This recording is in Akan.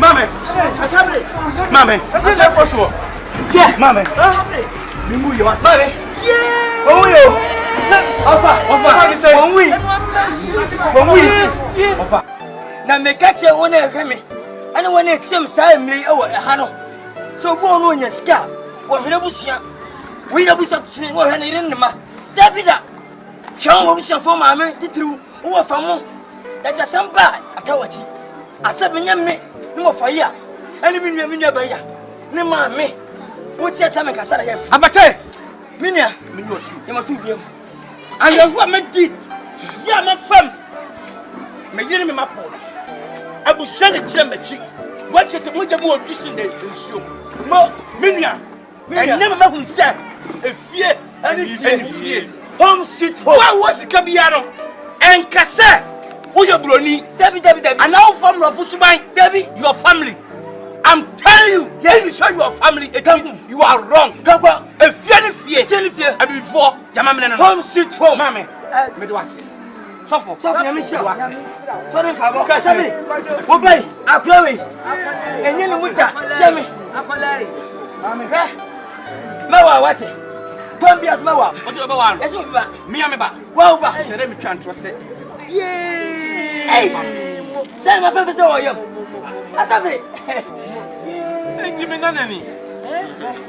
Mame! Mame! Ɛsɛ kɔ soɔ! Yɛ! Mame! Mingu yɛ wa! Mame! Wɔn wuyi o! Ɔfa! Ɔfa! Ɔfa mi sɛ! Wɔn wuyi! Wɔn wuyi! Ɔfa! Na meka kyerɛ wɔn a ɛhwɛ me ɛne wɔn a ɛtie me saa mmiri wɔ ɛha no sɛ obi wɔn ɔnya sika a wɔhwɛ n'abusua woyi n'abusua to kyene wɔhwɛ ne yere ne ma dabi da hwɛ wɔn abusuafoɔ maame titiriw Wowɔ fa mo dagye asɛm ba a ata wakyi asɛ menyɛ me ne mɔfa yi a ɛne me nua me nua bɛyɛ ne maa me wotie sɛ menkasa na yɛmfi abatɛ me nua yɛmatu biam awerɛho a madi yɛ a mafam meyere me mapo no abusua ne kyerɛ m'akyi woakyɛ sɛ mogya mu ɔdu si dɛ nsuo mo me nua Ɛnna mama hu sɛ efie ɛne fie ne fie home sweet home. Wa wɔ sika bia no ɛnka sɛ woyɛ buroni. Dabi dabi dabi. Anaa wofa mmorɔfo suban. Dabi. Your family. I'm telling you. Yes. If you say your family it means you are wrong. Gagwa. Efie ne fie. Efie ne fie. Abibifoɔ yamamene no. Home sweet home. Maame. Mede wase. Sɔfo, sɔfo nyame nhyira wo. Sɔre mpaebɔ. Hyɛ me. Wo bɛyi akora wei. Enye ne mu da. Hyɛ me. Hwɛ. Mɛwa wate. Kwan bi aso mɛwa. Ɔte ɔbɛ wa no. Ɛsɛ obi ba. Mia me ba. Wa wo ba. Hyɛ dɛ metwa ntorɔ sɛ. Yee. Sɛ ma fɛn fɛ sɛ wɔ yam. Asafe. Enti me nanani.